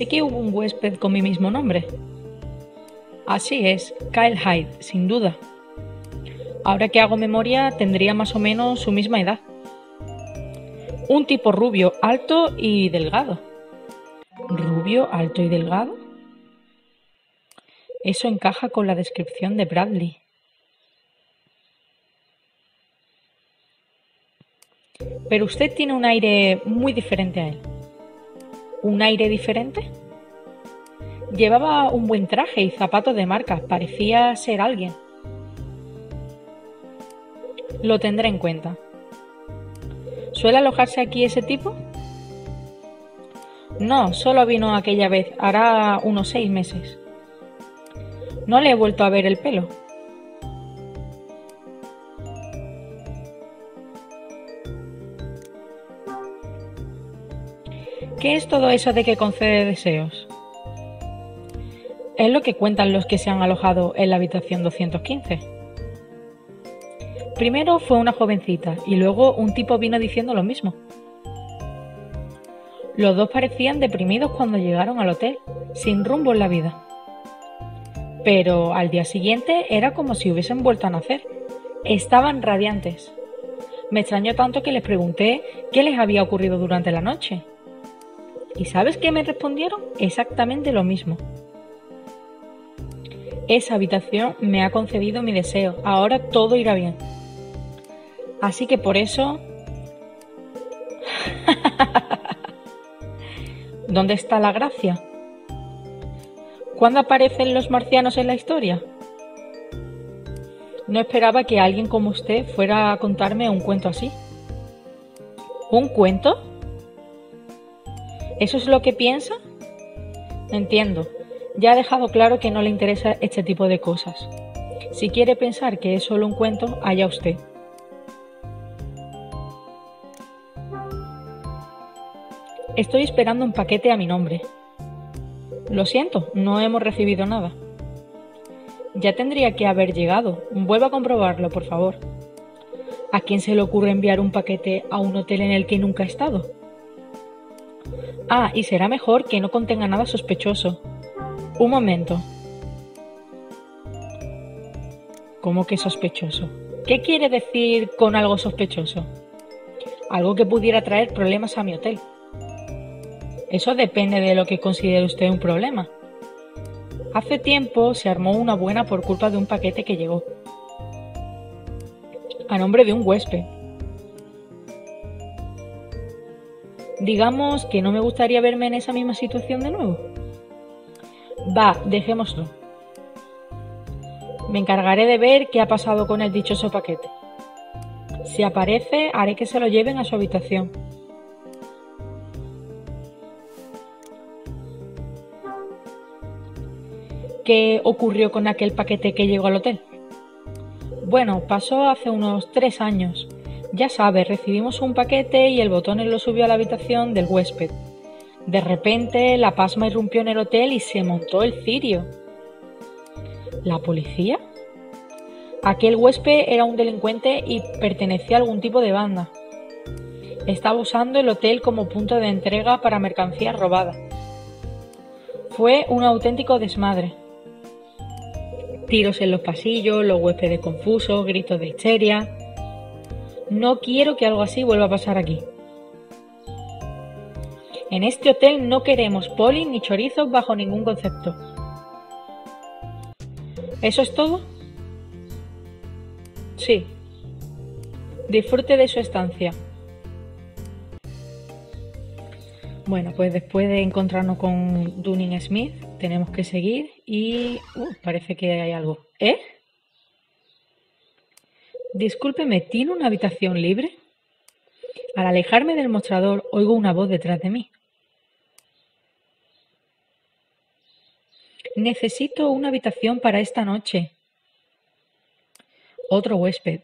Sí que hubo un huésped con mi mismo nombre. Así es, Kyle Hyde, sin duda. Ahora que hago memoria, tendría más o menos su misma edad. Un tipo rubio, alto y delgado. ¿Rubio, alto y delgado? Eso encaja con la descripción de Bradley. Pero usted tiene un aire muy diferente a él. ¿Un aire diferente? Llevaba un buen traje y zapatos de marca. Parecía ser alguien. Lo tendré en cuenta. ¿Suele alojarse aquí ese tipo? No, solo vino aquella vez, hará unos seis meses. No le he vuelto a ver el pelo. ¿Qué es todo eso de que concede deseos? Es lo que cuentan los que se han alojado en la habitación 215. Primero fue una jovencita y luego un tipo vino diciendo lo mismo. Los dos parecían deprimidos cuando llegaron al hotel, sin rumbo en la vida. Pero al día siguiente era como si hubiesen vuelto a nacer. Estaban radiantes. Me extrañó tanto que les pregunté qué les había ocurrido durante la noche. ¿Y sabes qué me respondieron? Exactamente lo mismo. Esa habitación me ha concedido mi deseo. Ahora todo irá bien. Así que por eso... ¿Dónde está la gracia? ¿Cuándo aparecen los marcianos en la historia? No esperaba que alguien como usted fuera a contarme un cuento así. ¿Un cuento? ¿Eso es lo que piensa? Entiendo. Ya ha dejado claro que no le interesa este tipo de cosas. Si quiere pensar que es solo un cuento, allá usted. Estoy esperando un paquete a mi nombre. Lo siento, no hemos recibido nada. Ya tendría que haber llegado. Vuelva a comprobarlo, por favor. ¿A quién se le ocurre enviar un paquete a un hotel en el que nunca ha estado? Ah, y será mejor que no contenga nada sospechoso. Un momento. ¿Cómo que sospechoso? ¿Qué quiere decir con algo sospechoso? Algo que pudiera traer problemas a mi hotel. Eso depende de lo que considere usted un problema. Hace tiempo se armó una buena por culpa de un paquete que llegó. A nombre de un huésped. Digamos que no me gustaría verme en esa misma situación de nuevo. Va, dejémoslo. Me encargaré de ver qué ha pasado con el dichoso paquete. Si aparece, haré que se lo lleven a su habitación. ¿Qué ocurrió con aquel paquete que llegó al hotel? Bueno, pasó hace unos tres años. Ya sabe, recibimos un paquete y el botón lo subió a la habitación del huésped. De repente, la pasma irrumpió en el hotel y se montó el cirio. ¿La policía? Aquel huésped era un delincuente y pertenecía a algún tipo de banda. Estaba usando el hotel como punto de entrega para mercancías robadas. Fue un auténtico desmadre tiros en los pasillos, los huéspedes confusos, gritos de histeria. No quiero que algo así vuelva a pasar aquí. En este hotel no queremos polis ni chorizos bajo ningún concepto. ¿Eso es todo? Sí. Disfrute de su estancia. Bueno, pues después de encontrarnos con Dunning Smith, tenemos que seguir y uh, parece que hay algo. ¿Eh? Discúlpeme, ¿tiene una habitación libre? Al alejarme del mostrador, oigo una voz detrás de mí. Necesito una habitación para esta noche. Otro huésped.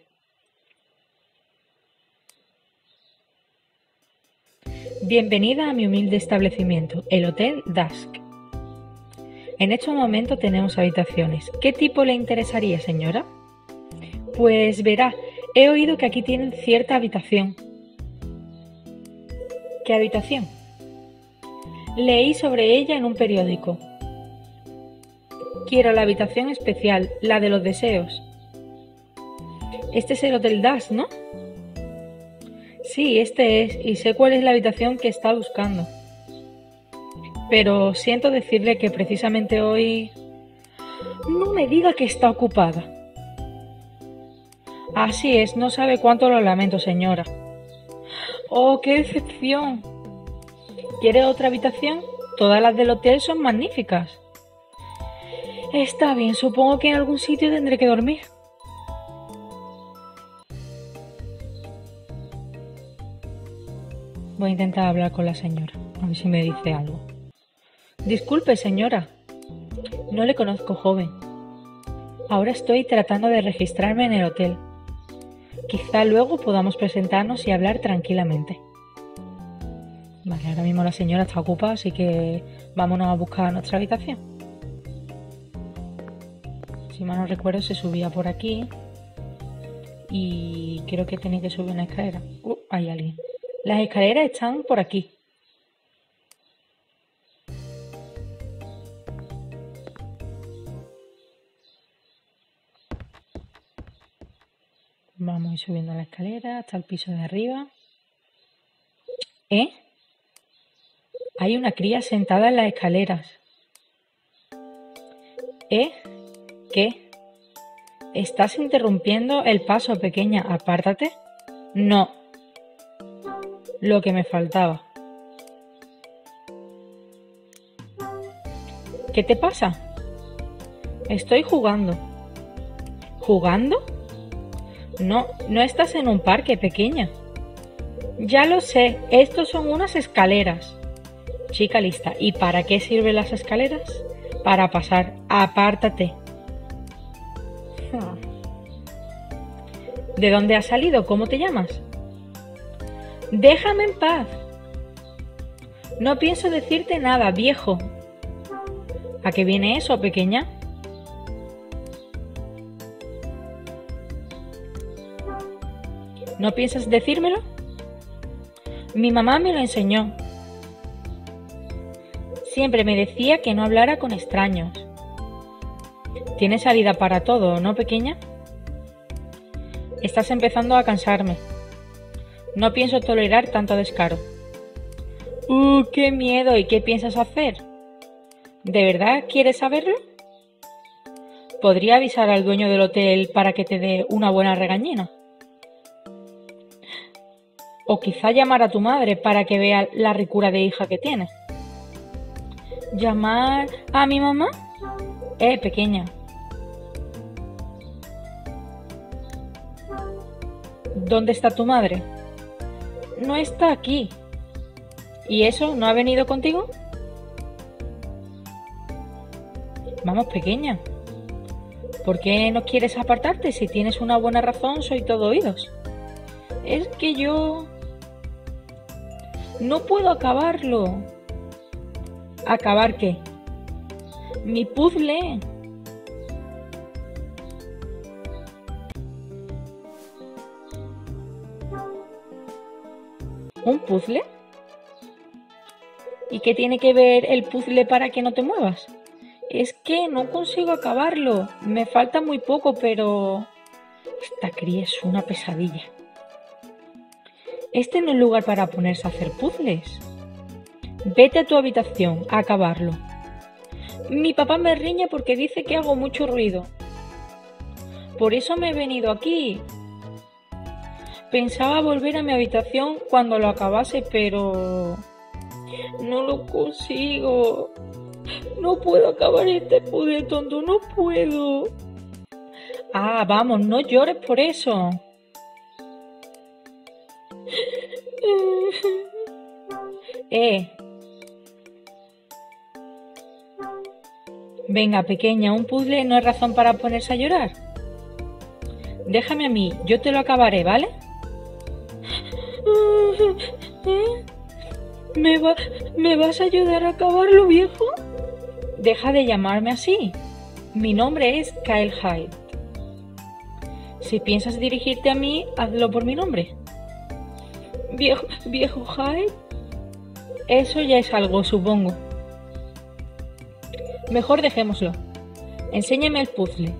Bienvenida a mi humilde establecimiento, el Hotel Dusk. En este momento tenemos habitaciones. ¿Qué tipo le interesaría, señora? Pues verá, he oído que aquí tienen cierta habitación. ¿Qué habitación? Leí sobre ella en un periódico. Quiero la habitación especial, la de los deseos. Este es el Hotel Das, ¿no? Sí, este es, y sé cuál es la habitación que está buscando. Pero siento decirle que precisamente hoy... No me diga que está ocupada. Así es, no sabe cuánto lo lamento, señora. Oh, qué decepción. ¿Quiere otra habitación? Todas las del hotel son magníficas. Está bien, supongo que en algún sitio tendré que dormir. Voy a intentar hablar con la señora, a ver si me dice algo. Disculpe, señora. No le conozco, joven. Ahora estoy tratando de registrarme en el hotel. Quizá luego podamos presentarnos y hablar tranquilamente. Vale, ahora mismo la señora está ocupada, así que vámonos a buscar nuestra habitación. Si mal no recuerdo, se subía por aquí. Y creo que tenía que subir una escalera. Uh, hay alguien. Las escaleras están por aquí. Vamos a ir subiendo la escalera hasta el piso de arriba. ¿Eh? Hay una cría sentada en las escaleras. ¿Eh? ¿Qué? ¿Estás interrumpiendo el paso, pequeña? Apártate. No. Lo que me faltaba. ¿Qué te pasa? Estoy jugando. ¿Jugando? No, no estás en un parque, pequeña. Ya lo sé, estos son unas escaleras. Chica lista, ¿y para qué sirven las escaleras? Para pasar. Apártate. Hmm. ¿De dónde has salido? ¿Cómo te llamas? Déjame en paz. No pienso decirte nada, viejo. ¿A qué viene eso, pequeña? ¿No piensas decírmelo? Mi mamá me lo enseñó. Siempre me decía que no hablara con extraños. Tienes salida para todo, ¿no, pequeña? Estás empezando a cansarme. No pienso tolerar tanto descaro. ¡Uh, qué miedo! ¿Y qué piensas hacer? ¿De verdad quieres saberlo? Podría avisar al dueño del hotel para que te dé una buena regañina. O quizá llamar a tu madre para que vea la ricura de hija que tienes. ¿Llamar a mi mamá? Eh, pequeña. ¿Dónde está tu madre? No está aquí. ¿Y eso no ha venido contigo? Vamos, pequeña. ¿Por qué no quieres apartarte? Si tienes una buena razón, soy todo oídos. Es que yo... No puedo acabarlo. ¿Acabar qué? Mi puzzle. ¿Un puzzle? ¿Y qué tiene que ver el puzzle para que no te muevas? Es que no consigo acabarlo. Me falta muy poco, pero... Esta cría es una pesadilla. Este no es lugar para ponerse a hacer puzzles. Vete a tu habitación a acabarlo. Mi papá me riñe porque dice que hago mucho ruido. Por eso me he venido aquí. Pensaba volver a mi habitación cuando lo acabase, pero... No lo consigo. No puedo acabar este puzzle tonto, no puedo. Ah, vamos, no llores por eso. Eh. Venga, pequeña, un puzzle no es razón para ponerse a llorar. Déjame a mí, yo te lo acabaré, ¿vale? ¿Me, va, ¿Me vas a ayudar a acabarlo, viejo? Deja de llamarme así. Mi nombre es Kyle Hyde. Si piensas dirigirte a mí, hazlo por mi nombre. Viejo, viejo Hyde. Eso ya es algo, supongo. Mejor dejémoslo. Enséñame el puzzle.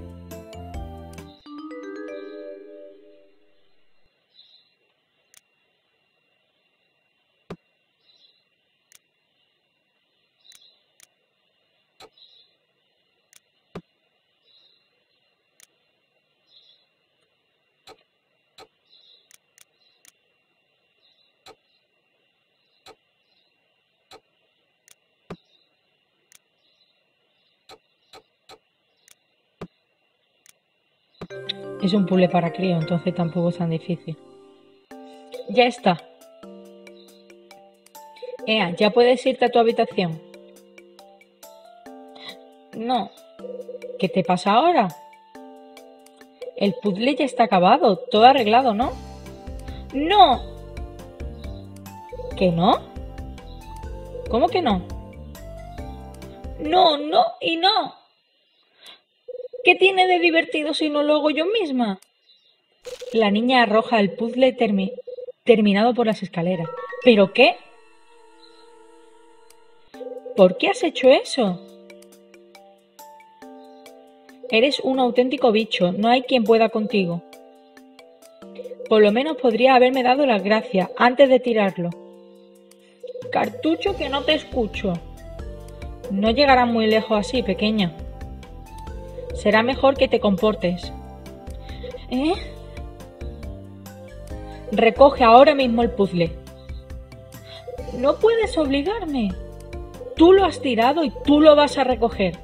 Es un puzzle para crío, entonces tampoco es tan difícil. Ya está. Ea, ya puedes irte a tu habitación. No. ¿Qué te pasa ahora? El puzzle ya está acabado, todo arreglado, ¿no? ¡No! ¿Que no? ¿Cómo que no? No, no y no. ¿Qué tiene de divertido si no lo hago yo misma? La niña arroja el puzzle terminado por las escaleras. ¿Pero qué? ¿Por qué has hecho eso? Eres un auténtico bicho, no hay quien pueda contigo. Por lo menos podría haberme dado las gracias antes de tirarlo. Cartucho que no te escucho. No llegarás muy lejos así, pequeña. Será mejor que te comportes. ¿Eh? Recoge ahora mismo el puzzle. No puedes obligarme. Tú lo has tirado y tú lo vas a recoger.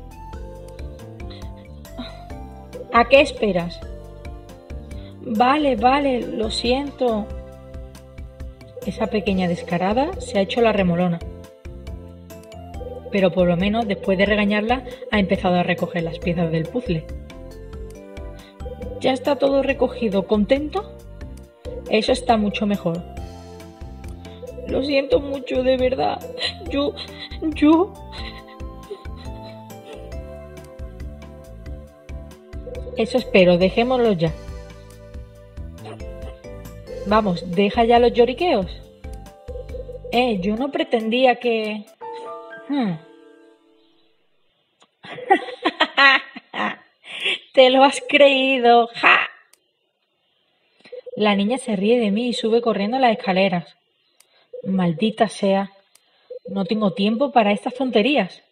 ¿A qué esperas? Vale, vale, lo siento. Esa pequeña descarada se ha hecho la remolona pero por lo menos después de regañarla ha empezado a recoger las piezas del puzzle. ¿Ya está todo recogido? ¿Contento? Eso está mucho mejor. Lo siento mucho, de verdad. Yo... yo... Eso espero, dejémoslo ya. Vamos, deja ya los lloriqueos. Eh, yo no pretendía que... Hmm. Te lo has creído. ¡Ja! La niña se ríe de mí y sube corriendo las escaleras. Maldita sea. No tengo tiempo para estas tonterías.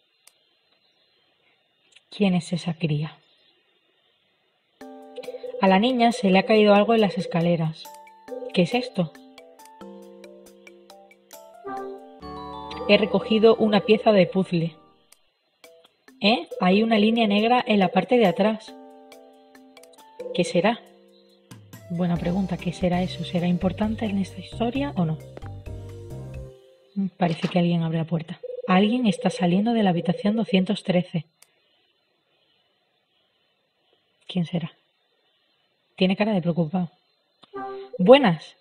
¿Quién es esa cría? A la niña se le ha caído algo en las escaleras. ¿Qué es esto? He recogido una pieza de puzzle. ¿Eh? Hay una línea negra en la parte de atrás. ¿Qué será? Buena pregunta, ¿qué será eso? ¿Será importante en esta historia o no? Mm, parece que alguien abre la puerta. Alguien está saliendo de la habitación 213. ¿Quién será? Tiene cara de preocupado. Buenas.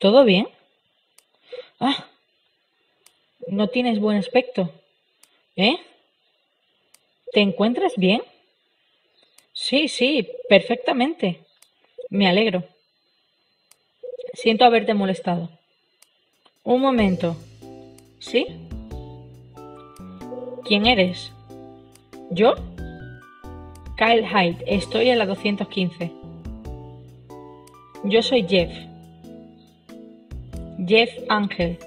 ¿Todo bien? Ah, no tienes buen aspecto. ¿Eh? ¿Te encuentras bien? Sí, sí, perfectamente. Me alegro. Siento haberte molestado. Un momento. ¿Sí? ¿Quién eres? ¿Yo? Kyle Hyde, estoy en la 215. Yo soy Jeff. Jeff Ángel.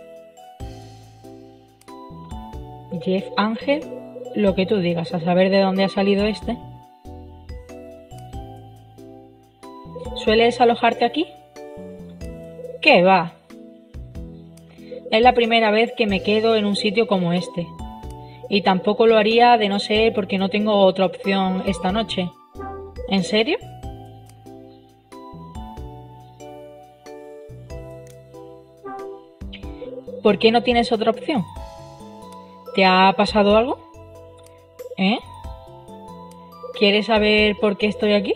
Jeff Ángel, lo que tú digas, a saber de dónde ha salido este. ¿Sueles alojarte aquí? ¿Qué va? Es la primera vez que me quedo en un sitio como este. Y tampoco lo haría de no ser porque no tengo otra opción esta noche. ¿En serio? ¿Por qué no tienes otra opción? ¿Te ha pasado algo? ¿Eh? ¿Quieres saber por qué estoy aquí?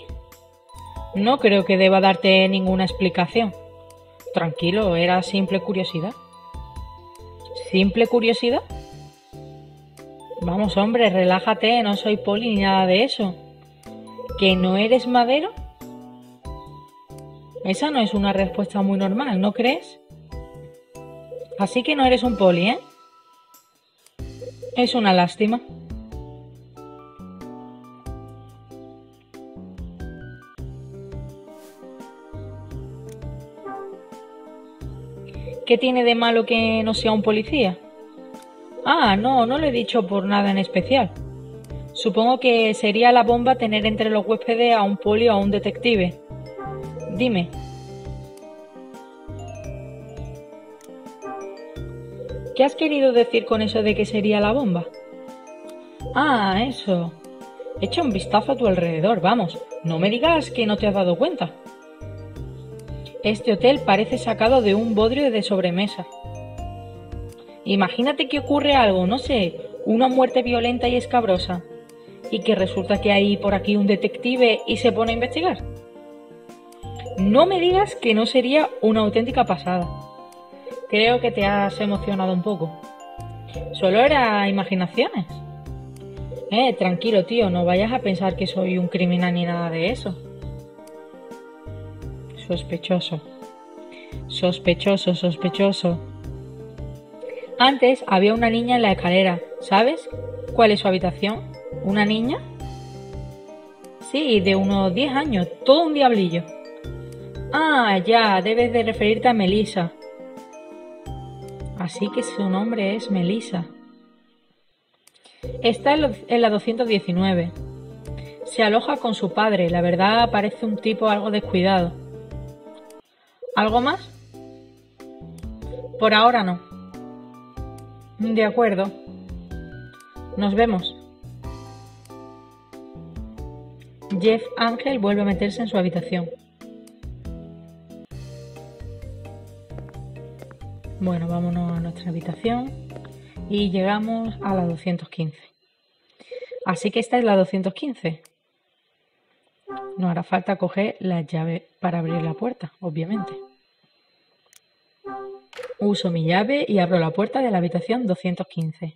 No creo que deba darte ninguna explicación. Tranquilo, era simple curiosidad. ¿Simple curiosidad? Vamos, hombre, relájate, no soy poli ni nada de eso. ¿Que no eres madero? Esa no es una respuesta muy normal, ¿no crees? Así que no eres un poli, ¿eh? Es una lástima. ¿Qué tiene de malo que no sea un policía? Ah, no, no lo he dicho por nada en especial. Supongo que sería la bomba tener entre los huéspedes a un poli o a un detective. Dime. ¿Qué has querido decir con eso de que sería la bomba? Ah, eso. Echa un vistazo a tu alrededor, vamos. No me digas que no te has dado cuenta. Este hotel parece sacado de un bodrio de sobremesa. Imagínate que ocurre algo, no sé, una muerte violenta y escabrosa, y que resulta que hay por aquí un detective y se pone a investigar. No me digas que no sería una auténtica pasada. Creo que te has emocionado un poco. Solo era imaginaciones. Eh, tranquilo, tío, no vayas a pensar que soy un criminal ni nada de eso. Sospechoso. Sospechoso, sospechoso. Antes había una niña en la escalera. ¿Sabes cuál es su habitación? ¿Una niña? Sí, de unos 10 años, todo un diablillo. Ah, ya, debes de referirte a Melissa. Así que su nombre es Melissa. Está en la 219. Se aloja con su padre. La verdad parece un tipo algo descuidado. ¿Algo más? Por ahora no. De acuerdo. Nos vemos. Jeff Ángel vuelve a meterse en su habitación. Bueno, vámonos a nuestra habitación y llegamos a la 215. Así que esta es la 215. No hará falta coger la llave para abrir la puerta, obviamente. Uso mi llave y abro la puerta de la habitación 215.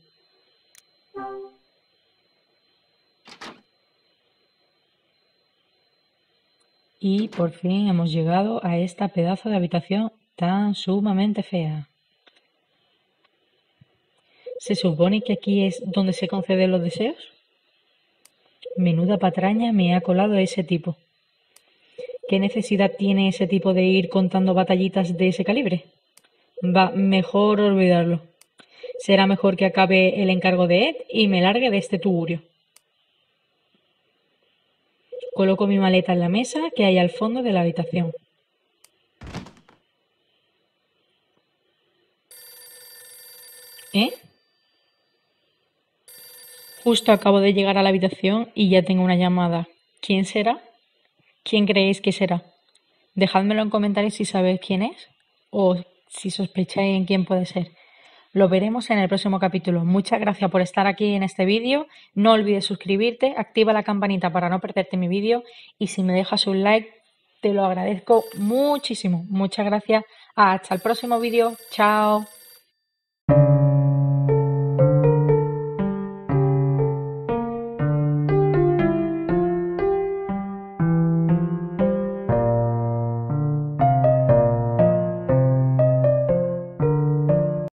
Y por fin hemos llegado a esta pedazo de habitación tan sumamente fea. ¿Se supone que aquí es donde se conceden los deseos? Menuda patraña me ha colado ese tipo. ¿Qué necesidad tiene ese tipo de ir contando batallitas de ese calibre? Va, mejor olvidarlo. Será mejor que acabe el encargo de Ed y me largue de este tugurio. Coloco mi maleta en la mesa que hay al fondo de la habitación. ¿Eh? Justo acabo de llegar a la habitación y ya tengo una llamada. ¿Quién será? ¿Quién creéis que será? Dejádmelo en comentarios si sabéis quién es o si sospecháis en quién puede ser. Lo veremos en el próximo capítulo. Muchas gracias por estar aquí en este vídeo. No olvides suscribirte, activa la campanita para no perderte mi vídeo y si me dejas un like te lo agradezco muchísimo. Muchas gracias. Hasta el próximo vídeo. Chao.